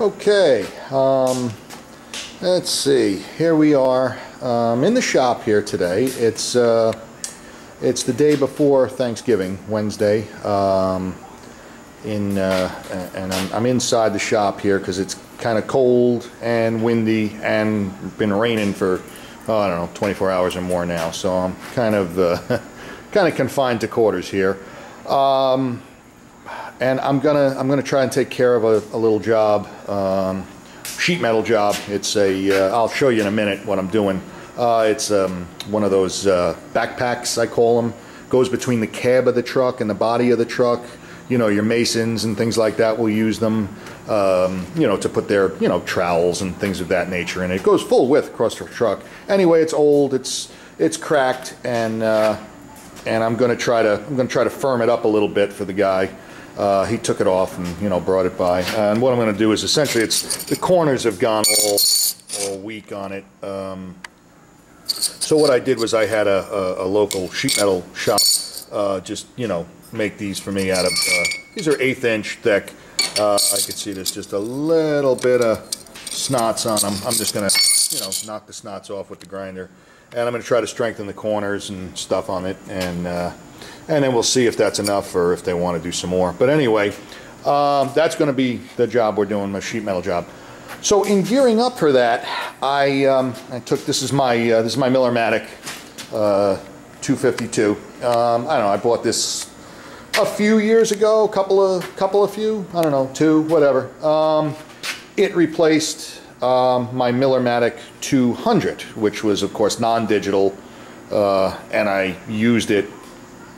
Okay, um, let's see. Here we are um, in the shop here today. It's uh, it's the day before Thanksgiving, Wednesday. Um, in uh, and I'm, I'm inside the shop here because it's kind of cold and windy and been raining for oh, I don't know 24 hours or more now. So I'm kind of uh, kind of confined to quarters here. Um, and I'm gonna I'm gonna try and take care of a, a little job, um, sheet metal job. It's a uh, show you in a minute what I'm doing. Uh, it's um, one of those uh, backpacks I call them. Goes between the cab of the truck and the body of the truck. You know your masons and things like that will use them. Um, you know to put their you know trowels and things of that nature. And it goes full width across the truck. Anyway, it's old. It's it's cracked and uh, and I'm to try to I'm going to try to firm it up a little bit for the guy. Uh, he took it off and you know brought it by. and what I'm going to do is essentially it's the corners have gone all all weak on it. Um, so what I did was I had a, a, a local sheet metal shop uh, just you know make these for me out of uh, these are eighth inch thick. Uh, I can see there's just a little bit of snots on them. I'm just going to you know knock the snots off with the grinder, and I'm going to try to strengthen the corners and stuff on it and uh, and then we'll see if that's enough or if they want to do some more. But anyway, um, that's going to be the job we're doing, my sheet metal job. So in gearing up for that, I, um, I took this is my uh, this is my Millermatic uh, 252. Um, I don't know. I bought this a few years ago, a couple of couple of few. I don't know, two, whatever. Um, it replaced um, my Millermatic 200, which was of course non-digital, uh, and I used it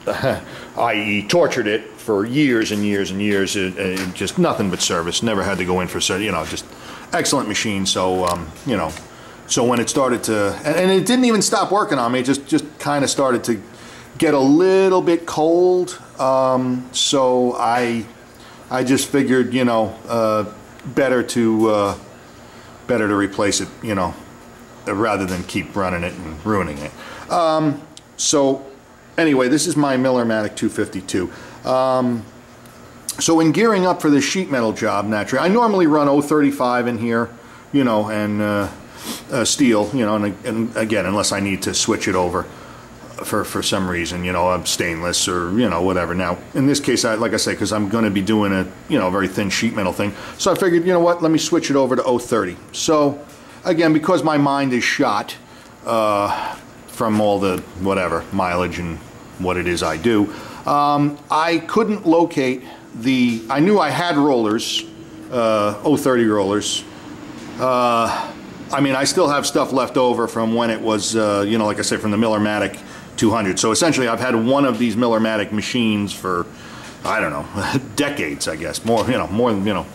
i.e. tortured it for years and years and years. It, it just nothing but service. Never had to go in for service. You know, just excellent machine. So um, you know, so when it started to, and, and, it didn't even stop working on me. It just just kind of started to get a little bit cold. Um, so I I just figured, you know, uh, better to uh, better to replace it. You know, rather than keep running it and ruining it. Um, so anyway, this is my Millermatic 252. Um, so in gearing up for this sheet metal job, naturally, I normally run 035 in here, you know, and uh, uh, steel, you know, and, and, again, unless I need to switch it over for, for some reason, you know, I'm stainless or, you know, whatever. Now, in this case, I, like I say, because I'm going to be doing a, you know, very thin sheet metal thing, so I figured, you know what, let me switch it over to 030. So, again, because my mind is shot, uh, from all the whatever mileage and what it is I do. Um, I couldn't locate the, I knew I had rollers, uh, 030 rollers. Uh, I mean, I still have stuff left over from when it was, uh, you know, like I said, from the Millermatic 200. So essentially, I've had one of these Millermatic machines for, I don't know, decades, I guess. More, you know, more than, you know,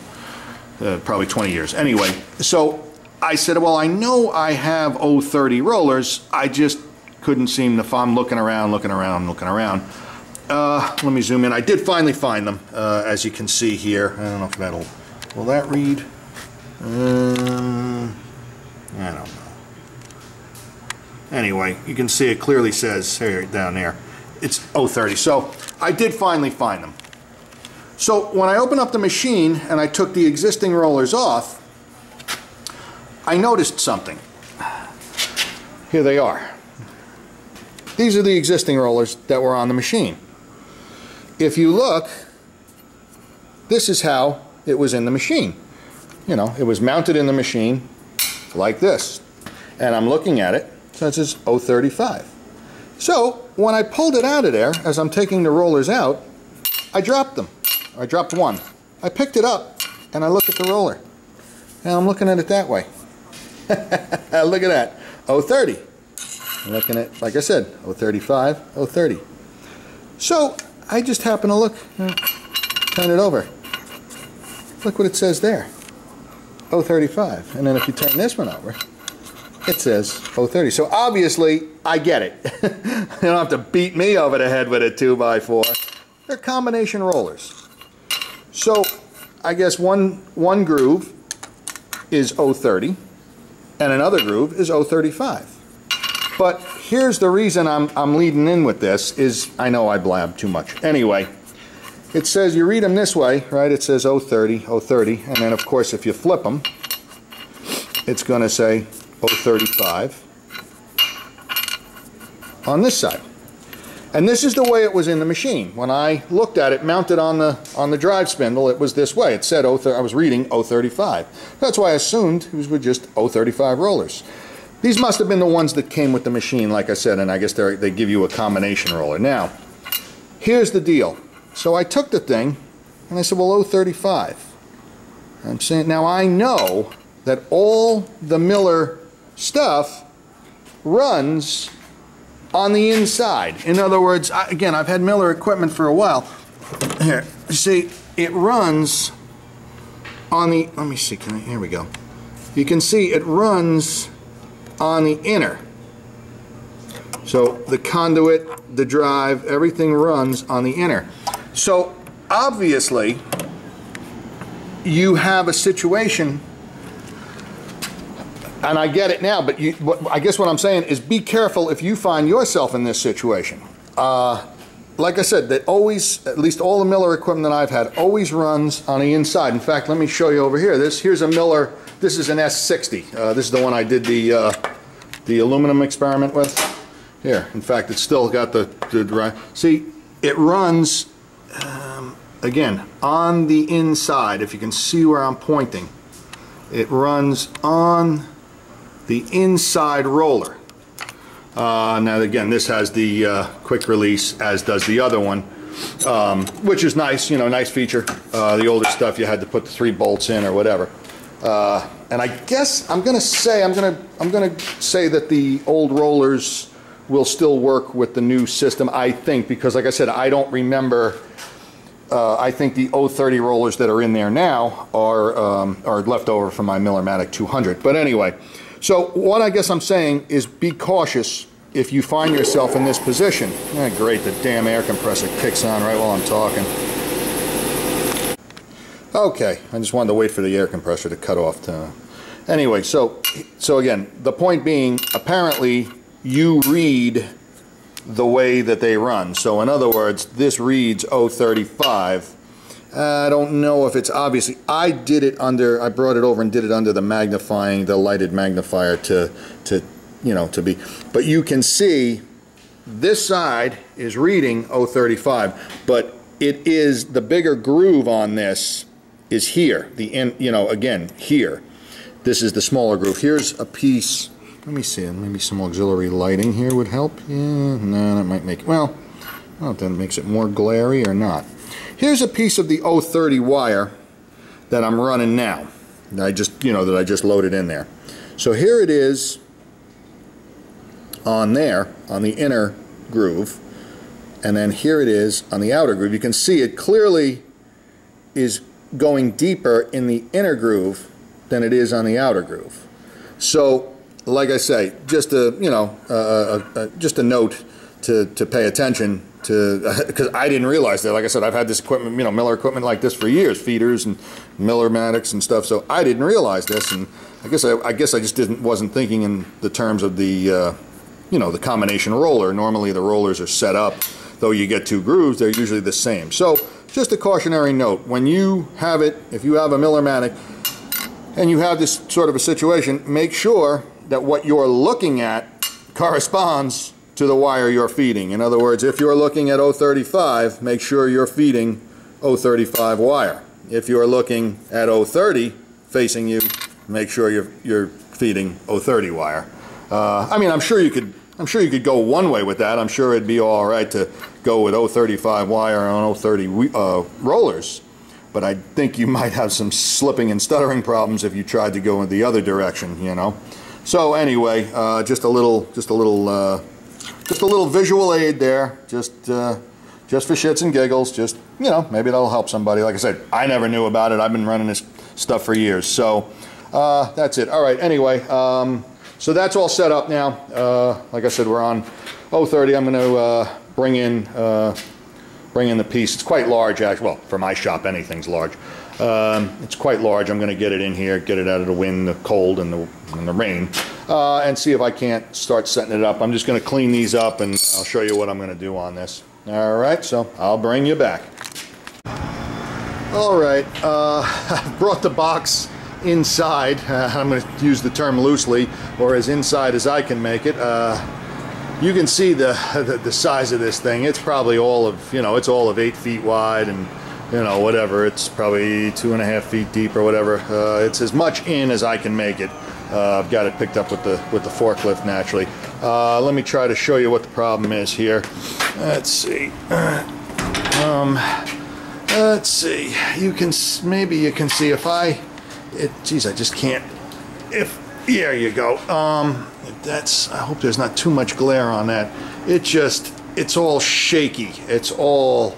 uh, probably 20 years. Anyway, so I said, well, I know I have 030 rollers. I just couldn't seem to, I'm looking around, looking around, looking around. Uh, let me zoom in. I did finally find them, uh, as you can see here. I don't know if that'll, will that read? Um, I don't know. Anyway, you can see it clearly says here down there. It's 030. So I did finally find them. So when I opened up the machine and I took the existing rollers off, I noticed something. Here they are. These are the existing rollers that were on the machine. If you look, this is how it was in the machine. You know, it was mounted in the machine like this. And I'm looking at it, so it says 035. So when I pulled it out of there, as I'm taking the rollers out, I dropped them. I dropped one. I picked it up and I look at the roller. And I'm looking at it that way. look at that. 030. I'm looking at, like I said, 035, 030. So I just happen to look, turn it over. Look what it says there, 035. And then if you turn this one over, it says 030. So obviously, I get it. you don't have to beat me over the head with a 2x4. They're combination rollers. So I guess one, one groove is 030 and another groove is 035. But here's the reason I'm, I'm leading in with this is I know I blab too much. Anyway, it says you read them this way, right? It says 030, 030, and then of course if you flip them, it's going to say 035 on this side. And this is the way it was in the machine. When I looked at it mounted on the on the drive spindle, it was this way. It said 0, I was reading 035. That's why I assumed it was with just 035 rollers. These must have been the ones that came with the machine, like I said, and I guess they give you a combination roller. Now, here's the deal. So I took the thing and I said, well, 035. I'm saying, now I know that all the Miller stuff runs on the inside. In other words, I, again, I've had Miller equipment for a while. Here, you see, it runs on the, let me see, can I, here we go. You can see it runs on the inner. So the conduit, the drive, everything runs on the inner. So obviously, you have a situation and I get it now, but you, I guess what I'm saying is be careful if you find yourself in this situation. Uh, like I said, that always, at least all the Miller equipment that I've had, always runs on the inside. In fact, let me show you over here. This Here's a Miller, this is an S60. Uh, this is the one I did the, uh, the aluminum experiment with. Here, in fact, it's still got the, the see, it runs, um, again, on the inside, if you can see where I'm pointing. It runs on the inside roller. Uh, now again, this has the uh, quick release, as does the other one, um, which is nice, you know, nice feature. Uh, the older stuff, you had to put the three bolts in or whatever. Uh, and I guess I'm going to say I'm going to I'm going to say that the old rollers will still work with the new system. I think because, like I said, I don't remember. Uh, I think the O30 rollers that are in there now are um, are left over from my Millermatic 200. But anyway. So what I guess I'm saying is be cautious if you find yourself in this position. Eh, great, the damn air compressor kicks on right while I'm talking. Okay, I just wanted to wait for the air compressor to cut off. To... Anyway, so so again, the point being, apparently you read the way that they run. So in other words, this reads 035 I don't know if it's obviously, I did it under, I brought it over and did it under the magnifying, the lighted magnifier to, to, you know, to be, but you can see this side is reading 035, but it is, the bigger groove on this is here, the in, you know, again, here. This is the smaller groove. Here's a piece, let me see, maybe some auxiliary lighting here would help. Yeah, no, that might make, well, know if that makes it more glary or not. Here's a piece of the 030 wire that I'm running now. That I just, you know, that I just loaded in there. So here it is on there, on the inner groove, and then here it is on the outer groove. You can see it clearly is going deeper in the inner groove than it is on the outer groove. So, like I say, just a, you know, uh, uh, just a note to, to pay attention to because I didn't realize that. Like I said, I've had this equipment, you know, Miller equipment like this for years, feeders and Millermatics and stuff. So I didn't realize this, and I guess I, I guess I just didn't wasn't thinking in the terms of the, uh, you know, the combination roller. Normally the rollers are set up, though you get two grooves, they're usually the same. So just a cautionary note: when you have it, if you have a Millermatic, and you have this sort of a situation, make sure that what you're looking at corresponds to the wire you're feeding. In other words, if you're looking at 035, make sure you're feeding 035 wire. If you're looking at 030 facing you, make sure you're, you're feeding 030 wire. Uh, I mean, I'm sure you could I'm sure you could go one way with that. I'm sure it'd be all right to go with 035 wire on 030 uh, rollers, but I think you might have some slipping and stuttering problems if you tried to go in the other direction, you know. So anyway, uh, just a little, just a little uh, just a little visual aid there, just uh, just for shits and giggles. Just you know, maybe that'll help somebody. Like I said, I never knew about it. I've been running this stuff for years. So uh, that's it. All right. Anyway, um, so that's all set up now. Uh, like I said, we're on 030. I'm going to uh, bring in uh, bring in the piece. It's quite large, actually. Well, for my shop, anything's large. Um, it's quite large. I'm going to get it in here, get it out of the wind, the cold, and the, and the rain uh, and see if I can't start setting it up. I'm just going to clean these up and I'll show you what I'm going to do on this. All right, so I'll bring you back. All right, uh, brought the box inside. Uh, I'm going to use the term loosely, or as inside as I can make it. Uh, you can see the, the, the size of this thing. It's probably all of you know, it's all of eight feet wide, and you know, whatever. It's probably two and a half feet deep or whatever. Uh, it's as much in as I can make it. Uh, I've got it picked up with the with the forklift naturally. Uh, let me try to show you what the problem is here. Let's see. Um, Let's see. You can maybe you can see if I. It. Geez, I just can't. If there you go. Um, that's. I hope there's not too much glare on that. It just. It's all shaky. It's all.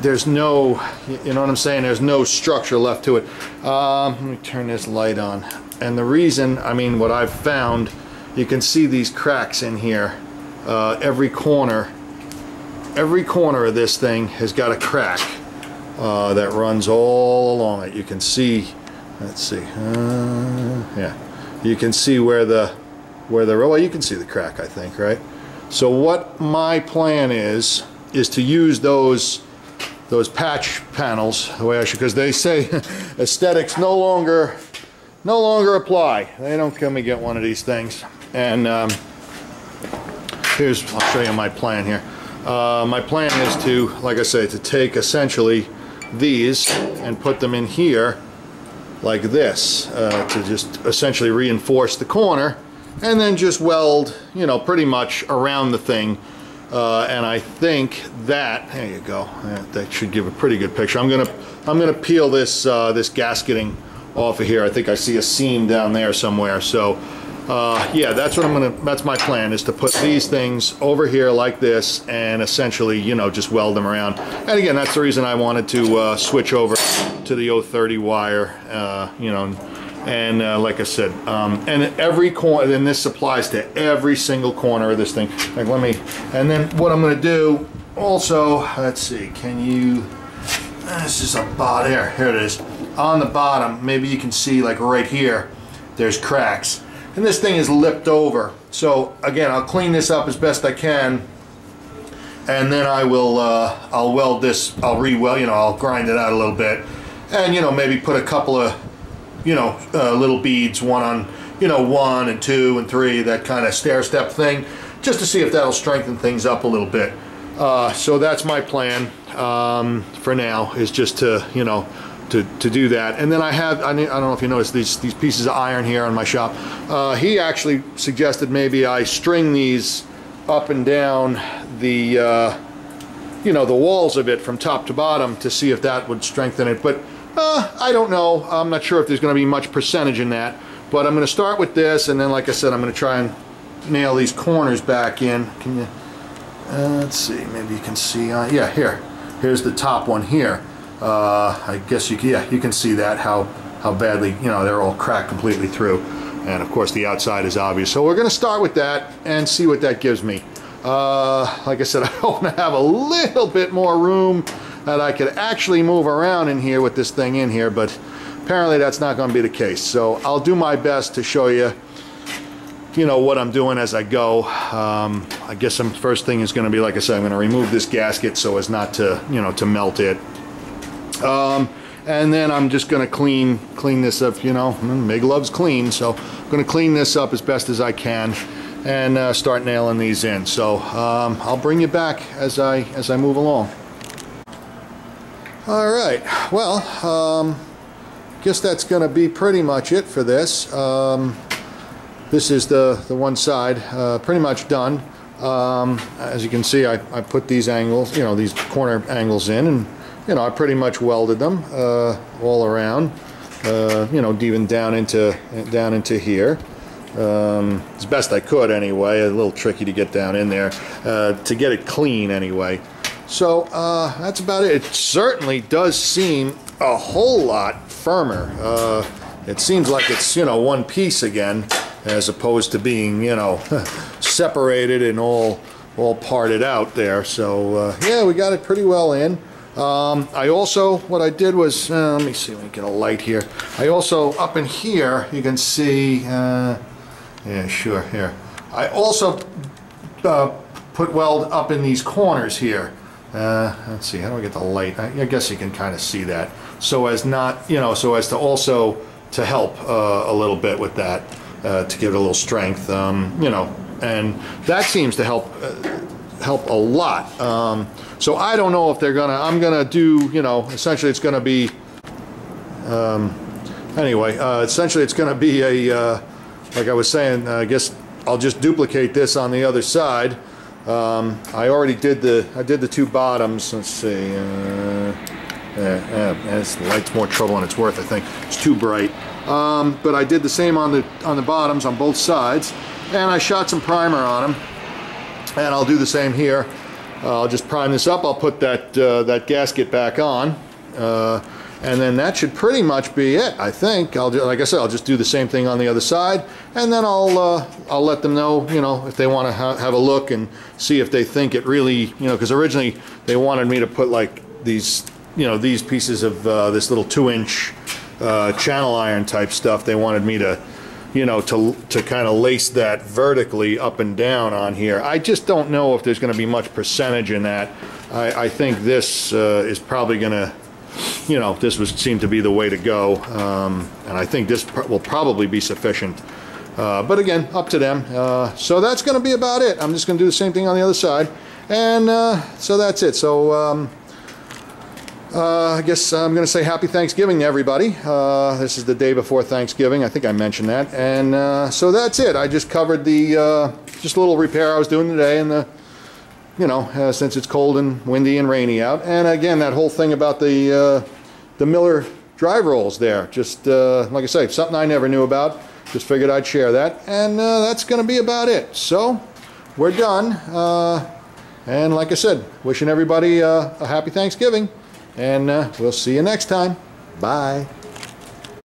There's no. You know what I'm saying? There's no structure left to it. Um, let me turn this light on. And the reason, I mean, what I've found, you can see these cracks in here. Uh, every corner every corner of this thing has got a crack uh, that runs all along it. You can see, let's see, uh, yeah, you can see where the, where the, well, you can see the crack, I think, right? So what my plan is, is to use those, those patch panels, the way I should, because they say aesthetics no longer, no longer apply. They don't come and get one of these things. And um, here's, I'll show you my plan here. Uh, my plan is to, like I say, to take essentially these and put them in here like this uh, to just essentially reinforce the corner and then just weld, you know, pretty much around the thing. Uh, and I think that, there you go, that should give a pretty good picture. I'm gonna, I'm gonna peel this, uh, this gasketing off of here. I think I see a seam down there somewhere. So uh, yeah, that's what I'm gonna, that's my plan is to put these things over here like this and essentially, you know, just weld them around. And again, that's the reason I wanted to uh, switch over to the 030 wire, uh, you know, and uh, like I said, um, and every corner, and this applies to every single corner of this thing. Like let me, and then what I'm gonna do also, let's see, can you, this is a bot, here, here it is. On the bottom, maybe you can see like right here, there's cracks and this thing is lipped over. So again, I'll clean this up as best I can and then I will uh, I'll weld this I'll re-weld you know I'll grind it out a little bit and you know maybe put a couple of you know uh, little beads one on you know one and two and three that kind of stair step thing just to see if that'll strengthen things up a little bit uh, so that's my plan um, for now is just to you know to, to do that. And then I have, I, don't know if you noticed these, these pieces of iron here on my shop. Uh, he actually suggested maybe I string these up and down the, uh, you know, the walls of it from top to bottom to see if that would strengthen it. But uh, I don't know. I'm not sure if there's going to be much percentage in that. But I'm going to start with this, and then, like I said, I'm going to try and nail these corners back in. Can you? Uh, let's see. Maybe you can see. Uh, yeah, here. Here's the top one here uh, I guess you can, yeah, you can see that how how badly you know they're all cracked completely through. And of course the outside is obvious. So we're gonna start with that and see what that gives me. Uh, like I said I want to have a little bit more room that I could actually move around in here with this thing in here but apparently that's not going to be the case. So I'll do my best to show you you know what I'm doing as I go. Um, I guess the first thing is going to be like I said I'm going to remove this gasket so as not to you know to melt it um, and then I'm just going to clean clean this up, you know, Mig loves clean, so I'm going to clean this up as best as I can and uh, start nailing these in. So um, I'll bring you back as I as I move along. All right, well, um, guess that's going to be pretty much it for this. Um, this is the, the one side, uh, pretty much done. Um, as you can see, I, I put these angles, you know, these corner angles in and you know, I pretty much welded them uh, all around, uh, you know, even down into down into here. Um, as best I could anyway, a little tricky to get down in there, uh, to get it clean anyway. So uh, that's about it. It certainly does seem a whole lot firmer. Uh, it seems like it's, you know, one piece again, as opposed to being, you know, separated and all all parted out there. So uh, yeah, we got it pretty well in. Um, I also, what I did was, uh, let me see, let me get a light here. I also, up in here, you can see, uh, yeah, sure, here. I also uh, put weld up in these corners here. uh, let's see, how do I get the light? I, I guess you can kind of see that. So as not, you know, so as to also to help uh, a little bit with that, uh, to give it a little strength, um, you know, and that seems to help help a lot. Um, so I don't know if they're gonna. I'm gonna do, you know, essentially it's gonna be. Um, anyway, uh, essentially it's gonna be a, uh, like I was saying, I guess I'll just duplicate this on the other side. Um, I already did the I did the two bottoms. Let's see. Uh, yeah, yeah, this light's more trouble than it's worth. I think it's too bright. Um, but I did the same on the on the bottoms on both sides, and I shot some primer on them. And I'll do the same here. Uh, I'll just prime this up. I'll put that uh, that gasket back on. Uh, and then that should pretty much be it, I think. I'll do, like I said, I'll just do the same thing on the other side, and then I'll uh, I'll let them know, you know, if they want to ha have a look and see if they think it really, you know, because originally they wanted me to put like these, you know, these pieces of uh, this little two-inch uh, channel iron type stuff. They wanted me to, you know, to to kind of lace that vertically up and down on here. I just don't know if there's going to be much percentage in that. I, I think this uh, is probably going to you know, this was seemed to be the way to go, um, and I think this pr will probably be sufficient. Uh, but again, up to them. Uh, so that's going to be about it. I'm just going to do the same thing on the other side, and uh, so that's it. So um, uh, I guess I'm going to say Happy Thanksgiving to everybody. Uh, this is the day before Thanksgiving. I think I mentioned that, and uh, so that's it. I just covered the just a little repair I was doing today, and the you know, uh, since it's cold and windy and rainy out. And again, that whole thing about the uh, the Miller drive rolls there, just uh, like I say, something I never knew about. Just figured I'd share that, and uh, that's going to be about it. So we're done. Uh, and like I said, wishing everybody uh, a happy Thanksgiving, and uh, we'll see you next time. Bye.